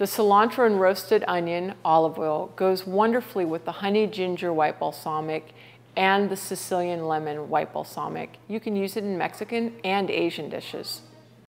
The cilantro and roasted onion olive oil goes wonderfully with the honey ginger white balsamic and the Sicilian lemon white balsamic. You can use it in Mexican and Asian dishes.